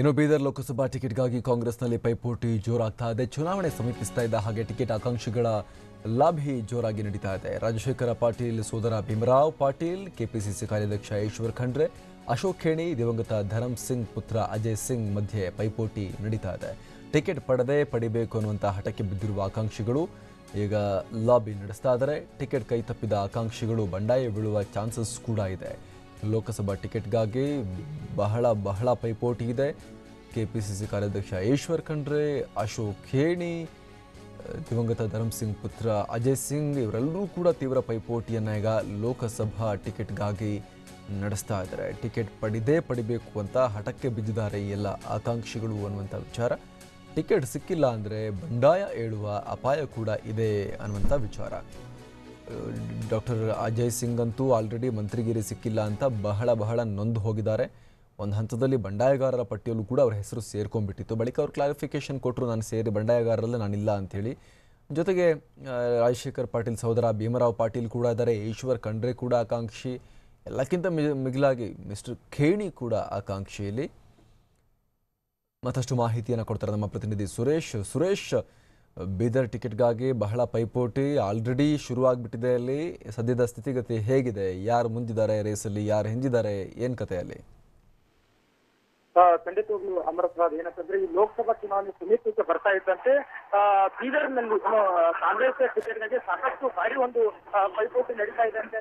ಇನ್ನು ಬೀದರ್ ಲೋಕಸಭಾ ಟಿಕೆಟ್ಗಾಗಿ ಕಾಂಗ್ರೆಸ್ನಲ್ಲಿ ಪೈಪೋಟಿ ಜೋರಾಗ್ತಾ ಇದೆ. ಚುನಾವಣೆ ಸಮೀಪಿಸ್ತಾ ಇದ್ದ ಹಾಗೆ ಟಿಕೆಟ್ ಆಕಾಂಕ್ಷಿಗಳ ಲಾಭಿ ಜೋರಾಗಿ ನಡೀತಾ ಇದೆ. ರಾಜಶೇಖರ ಪಾಟೀಲ್, ಸೋದರ ಭೀಮರಾವ್ ಪಾಟೀಲ್, ಕೆಪಿಸಿಸಿ ಕಾರ್ಯಾಧ್ಯಕ್ಷ ಈಶ್ವರ್ ಖಂಡ್ರೆ, ಅಶೋಕ್ ಖೇಣಿ, ದಿವಂಗತ ಧರಮ್ ಸಿಂಗ್ ಪುತ್ರ ಅಜಯ್ ಸಿಂಗ್ ಮಧ್ಯೆ ಪೈಪೋಟಿ ನಡೀತಾ ಇದೆ. ಟಿಕೆಟ್ ಪಡೆದೇ ಪಡಿಬೇಕು ಅನ್ನುವಂಥ ಹಠಕ್ಕೆ ಬಿದ್ದಿರುವ ಆಕಾಂಕ್ಷಿಗಳು ಈಗ ಲಾಬಿ ನಡೆಸ್ತಾ ಇದ್ದಾರೆ. ಟಿಕೆಟ್ ಕೈ ತಪ್ಪಿದ ಆಕಾಂಕ್ಷಿಗಳು ಬಂಡಾಯ ಬೀಳುವ ಚಾನ್ಸಸ್ ಕೂಡ ಇದೆ. ಲೋಕಸಭಾ ಟಿಕೆಟ್ಗಾಗಿ ಬಹಳ ಬಹಳ ಪೈಪೋಟಿ ಇದೆ. ಕೆ ಪಿ ಸಿ ಸಿ ಕಾರ್ಯಾಧ್ಯಕ್ಷ ಈಶ್ವರ್ ಖಂಡ್ರೆ, ಅಶೋಕ್ ಖೇಣಿ ದಿವಂಗತ ಧರಮ್ ಸಿಂಗ್ ಪುತ್ರ ಅಜಯ್ ಸಿಂಗ್ ಇವರೆಲ್ಲರೂ ಕೂಡ ತೀವ್ರ ಪೈಪೋಟಿಯನ್ನು ಈಗ ಲೋಕಸಭಾ ಟಿಕೆಟ್ಗಾಗಿ ನಡೆಸ್ತಾ ಇದ್ದಾರೆ. ಟಿಕೆಟ್ ಪಡೆದೇ ಪಡಿಬೇಕು ಅಂತ ಹಠಕ್ಕೆ ಬಿದ್ದಿದ್ದಾರೆ ಎಲ್ಲ ಆಕಾಂಕ್ಷಿಗಳು ಅನ್ನುವಂಥ ವಿಚಾರ. ಟಿಕೆಟ್ ಸಿಕ್ಕಿಲ್ಲ ಅಂದರೆ ಬಂಡಾಯ ಏಳುವ ಅಪಾಯ ಕೂಡ ಇದೆ ಅನ್ನುವಂಥ ವಿಚಾರ. ಡಾಕ್ಟರ್ ಅಜಯ್ ಸಿಂಗ್ ಅಂತೂ ಆಲ್ರೆಡಿ ಮಂತ್ರಿಗಿರಿ ಸಿಕ್ಕಿಲ್ಲ ಅಂತ ಬಹಳ ಬಹಳ ನೊಂದು ಹೋಗಿದ್ದಾರೆ. ಒಂದು ಹಂತದಲ್ಲಿ ಬಂಡಾಯಗಾರರ ಪಟ್ಟಿಯಲ್ಲೂ ಕೂಡ ಅವರ ಹೆಸರು ಸೇರ್ಕೊಂಡ್ಬಿಟ್ಟಿತ್ತು. ಬಳಿಕ ಅವ್ರು ಕ್ಲಾರಿಫಿಕೇಶನ್ ಕೊಟ್ಟರು ನಾನು ಸೇರಿ ಬಂಡಾಯಗಾರರಲ್ಲೇ ನಾನಿಲ್ಲ ಅಂಥೇಳಿ. ಜೊತೆಗೆ ರಾಜಶೇಖರ್ ಪಾಟೀಲ್, ಸಹೋದರ ಭೀಮರಾವ್ ಪಾಟೀಲ್ ಕೂಡ ಇದ್ದಾರೆ. ಈಶ್ವರ್ ಖಂಡ್ರೆ ಕೂಡ ಆಕಾಂಕ್ಷಿ. ಎಲ್ಲಕ್ಕಿಂತ ಮಿಗಿಲಾಗಿ ಮಿಸ್ಟರ್ ಖೇಣಿ ಕೂಡ ಆಕಾಂಕ್ಷಿಯಲ್ಲಿ ಮತ್ತಷ್ಟು ಮಾಹಿತಿಯನ್ನು ಕೊಡ್ತಾರೆ ನಮ್ಮ ಪ್ರತಿನಿಧಿ ಸುರೇಶ್. ಸುರೇಶ್ ಬೀದರ್ ಟಿಕೆಟ್ಗಾಗಿ ಬಹಳ ಪೈಪೋಟಿ ಆಲ್ರೆಡಿ ಶುರುವಾಗ್ಬಿಟ್ಟಿದೆ ಅಲ್ಲಿ. ಸದ್ಯದ ಸ್ಥಿತಿಗತಿ ಹೇಗಿದೆ? ಯಾರು ಮುಂದಿದ್ದಾರೆ ರೇಸಲ್ಲಿ? ಯಾರು ಹಿಂದಿದ್ದಾರೆ? ಏನ್ ಆ, ಖಂಡಿತವಾಗ್ಲೂ ಅಮರಪ್ರಸಾದ್ ಏನಂತಂದ್ರೆ ಈ ಲೋಕಸಭಾ ಚುನಾವಣೆ ಸಮೀಪಕ್ಕೆ ಬರ್ತಾ ಇದ್ದಂತೆ ಆ, ಬೀದರ್ನಲ್ಲಿ ಕಾಂಗ್ರೆಸ್ ಟಿಕೆಟ್ಗಾಗಿ ಸಾಕಷ್ಟು ಭಾರಿ ಒಂದು ಪೈಪೋಟಿ ನಡೀತಾ ಇದೆ ಅಂತ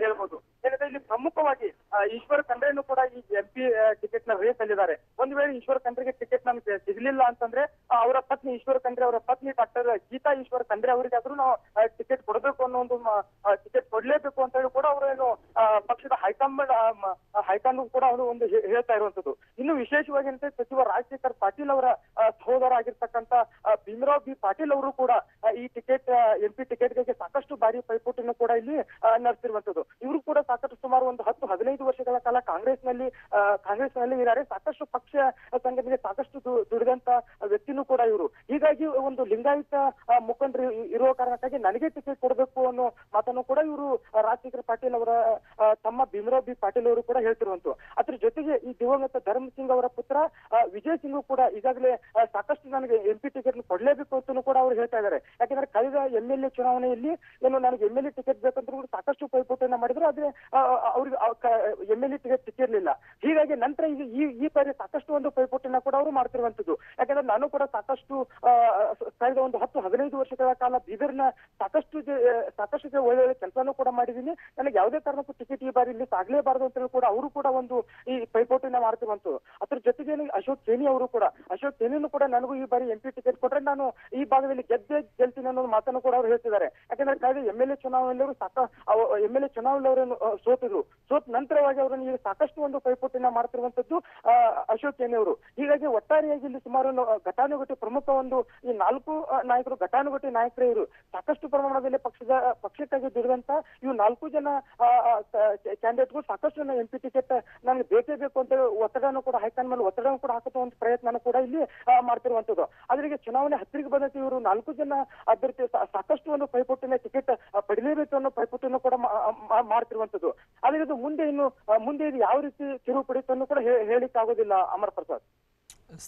ಹೇಳ್ಬೋದು. ಯಾಕಂದ್ರೆ ಇಲ್ಲಿ ಪ್ರಮುಖವಾಗಿ ಈಶ್ವರ್ ಖಂಡ್ರೆನು ಕೂಡ ಈ ಎಂ ಪಿ ಟಿಕೆಟ್ನ ರೇಸ್ ಅಲ್ಲಿದ್ದಾರೆ. ಒಂದ್ ವೇಳೆ ಈಶ್ವರ್ ಖಂಡ್ರೆಗೆ ಟಿಕೆಟ್ ನಮ್ಗೆ ಸಿಗ್ಲಿಲ್ಲ ಅಂತಂದ್ರೆ ಅವರ ಪತ್ನಿ ಈಶ್ವರ್ ಖಂಡ್ರೆ, ಅವರ ಪತ್ನಿ ಡಾಕ್ಟರ್ ಗೀತಾ ಈಶ್ವರ್ ಖಂಡ್ರೆ ಅವರಿಗಾದ್ರೂ ನಾವು ಟಿಕೆಟ್ ಕೊಡಬೇಕು ಅನ್ನೋ ಒಂದು ಟಿಕೆಟ್ ಕೊಡ್ಲೇಬೇಕು ಅಂತ ಹೇಳಿ ಕೂಡ ಅವರೇನು ಪಕ್ಷದ ಹೈಕಮಾಂಡ್ ಹೈಕಮಾಂಡ್ ಕೂಡ ಅವರು ಒಂದು ಹೇಳ್ತಾ ಇರುವಂತದ್ದು ಇನ್ನು ವಿಶೇಷವಾಗಿ ಅಂತ ಸಚಿವ ರಾಜಶೇಖರ್ ಪಾಟೀಲ್ ಅವರ ಸಹೋದರ ಆಗಿರ್ತಕ್ಕಂತ ಭೀಮರಾವ್ ಬಿ ಪಾಟೀಲ್ ಅವರು ಕೂಡ ಈ ಟಿಕೆಟ್ ಎಂ ಪಿ ಟಿಕೆಟ್ಗೆ ಸಾಕಷ್ಟು ಬಾರಿ ಪೈಪೋಟಿಯನ್ನು ಕೂಡ ಇಲ್ಲಿ ನಡೆಸಿರುವಂತದ್ದು. ಇವರು ಕೂಡ ಸಾಕಷ್ಟು ಸುಮಾರು ಒಂದು ಹತ್ತು ಹದಿನೈದು ವರ್ಷಗಳ ಕಾಲ ಕಾಂಗ್ರೆಸ್ನಲ್ಲಿ ಕಾಂಗ್ರೆಸ್ನಲ್ಲಿ ಇದ್ದಾರೆ. ಸಾಕಷ್ಟು ಪಕ್ಷ ಸಂಘಟನೆಗೆ ಸಾಕಷ್ಟು ದುಡಿದಂತ ವ್ಯಕ್ತಿನೂ ಕೂಡ ಇವರು. ಹೀಗಾಗಿ ಒಂದು ಲಿಂಗಾಯತ ಮುಖಂಡರು ಇರುವ ಕಾರಣಕ್ಕಾಗಿ ನನಗೆ ಟಿಕೆಟ್ ಕೊಡಬೇಕು ಅನ್ನೋ ಮಾತನ್ನು ಕೂಡ ಇವರು ರಾಜಶೇಖರ್ ಪಾಟೀಲ್ ಅವರ ತಮ್ಮ ಭೀಮರಾವ್ ಬಿ ಪಾಟೀಲ್ ಅವರು ಕೂಡ ಹೇಳ್ತಿರುವಂತು ಅದ್ರ ಜೊತೆಗೆ ಈ ದಿವಂಗತ ಧರ್ಮ ಸಿಂಗ್ ಅವರ ಪುತ್ರ ವಿಜಯ್ ಸಿಂಗ್ ಕೂಡ ಈಗಾಗಲೇ ಸಾಕಷ್ಟು ನನಗೆ ಎಂ ಪಿ ಟಿಕೆಟ್ ಕೊಡ್ಲೇಬೇಕು ಅಂತಲೂ ಕೂಡ ಅವರು ಹೇಳ್ತಾ ಇದ್ದಾರೆ. ಯಾಕಂದ್ರೆ ಕಳೆದ ಎಂ ಎಲ್ ಎ ಚುನಾವಣೆಯಲ್ಲಿ ಏನು ನನಗೆ ಎಂ ಎಲ್ ಎ ಟಿಕೆಟ್ ಬೇಕಂತ ಸಾಕಷ್ಟು ಪೈಪೋಟಿಯನ್ನ ಮಾಡಿದ್ರು. ಆದ್ರೆ ಅವ್ರಿಗೆ ಎಂ ಎಲ್ ಎ ಸಿಕ್ಕಿರ್ಲಿಲ್ಲ ಹೀಗಾಗಿ ನಂತರ ಈಗ ಈ ಈ ಬಾರಿ ಸಾಕಷ್ಟು ಒಂದು ಪೈಪೋಟಿನ ಕೂಡ ಅವರು ಮಾಡ್ತಿರುವಂತದ್ದು ಯಾಕಂದ್ರೆ ನಾನು ಕೂಡ ಸಾಕಷ್ಟು ಕಳೆದ ಒಂದು ಹತ್ತು ಹದಿನೈದು ವರ್ಷಗಳ ಕಾಲ ಬೀದರ್ನ ಸಾಕಷ್ಟು ಸಾಕಷ್ಟು ಒಳ್ಳೆ ಒಳ್ಳೆ ಕೆಲಸನೂ ಕೂಡ ಮಾಡಿದ್ದೀನಿ. ನನಗೆ ಯಾವುದೇ ಕಾರಣಕ್ಕೂ ಟಿಕೆಟ್ ಈ ಬಾರಿ ಇಲ್ಲಿ ಸಾಗಲೇಬಾರದು ಅಂತ ಕೂಡ ಅವರು ಕೂಡ ಒಂದು ಈ ಪೈಪೋಟಿನ ಮಾಡ್ತಿರುವಂತದ್ದು ಅದ್ರ ಜೊತೆಗೆ ಅಶೋಕ್ ಸೇನಿ ಅವರು ಕೂಡ, ಅಶೋಕ್ ಸೇನಿನೂ ಕೂಡ ನನಗೂ ಈ ಬಾರಿ ಎಂ ಪಿ ಟಿಕೆಟ್ ಕೊಟ್ರೆ ನಾನು ಈ ಭಾಗದಲ್ಲಿ ಗೆದ್ದೆ ಗೆಲ್ತೀನಿ ಅನ್ನೋ ಮಾತನ್ನು ಕೂಡ ಅವರು ಹೇಳ್ತಿದ್ದಾರೆ. ಯಾಕಂದ್ರೆ ಕಳೆದ ಎಂ ಎಲ್ ಎ ಚುನಾವಣೆಯಲ್ಲಿ ಸಾಕ ಎಂ ಎಲ್ ಎ ಚುನಾವಣೆಯಲ್ಲಿ ಅವರನ್ನು ಸೋತಿದ್ರು. ಸೋತ್ ನಂತರವಾಗಿ ಅವರನ್ನು ಈಗ ಸಾಕಷ್ಟು ಒಂದು ಪೈಪೋಟಿನ ಮಾಡ್ತಿರುವಂತದ್ದು ಅಶೋಕ್ ಅವರು ಹೀಗಾಗಿ ಒಟ್ಟಾರೆಯಾಗಿ ಇಲ್ಲಿ ಸುಮಾರು ಘಟಾನುಘಟಿ ಪ್ರಮುಖ ಒಂದು ಈ ನಾಲ್ಕು ನಾಯಕರು, ಘಟಾನುಘಟಿ ನಾಯಕರೇ ಇವರು. ಸಾಕಷ್ಟು ಪ್ರಮಾಣದಲ್ಲಿ ಪಕ್ಷದ, ಪಕ್ಷಕ್ಕಾಗಿ ದುಡಿದಂತ ಇವು ನಾಲ್ಕು ಜನ ಕ್ಯಾಂಡಿಡೇಟ್ಗಳು ಸಾಕಷ್ಟು ಎಂ ಪಿ ಟಿಕೆಟ್ ನನಗೆ ಬೇಕೇ ಬೇಕು ಅಂತ ಒತ್ತಡನೂ ಕೂಡ ಹೈಕಮಾಂಡ್ ಮೇಲೆ ಒತ್ತಡವನ್ನು ಕೂಡ ಹಾಕುವ ಒಂದು ಪ್ರಯತ್ನ ಕೂಡ ಇಲ್ಲಿ ಮಾಡ್ತಿರುವಂತದ್ದು. ಅದರಿಗೆ ಚುನಾವಣೆ ಹತ್ತಿರಕ್ಕೆ ಬಂದಂತೆ ಇವರು ನಾಲ್ಕು ಜನ ಅಭ್ಯರ್ಥಿ ಸಾಕಷ್ಟು ಒಂದು ಪೈಪೋಟಿನ ಟಿಕೆಟ್ ಪಡೆಯಲೇಬೇಕು ಅನ್ನೋ ಪೈಪೋಟಿಯನ್ನು ಕೂಡ ಮಾಡ್ತಿರುವಂತದ್ದು. ಆದ್ರೆ ಇದು ಮುಂದೆ ಇನ್ನು ಮುಂದೆ ಇದು ಯಾವ ರೀತಿ ತಿರುವು ಪಡಿತನ್ನು ಕೂಡ ಹೇ- ಹೇಳಿಕ್ಕೆ ಆಗೋದಿಲ್ಲ ಅಮರ್ ಪ್ರಸಾದ್.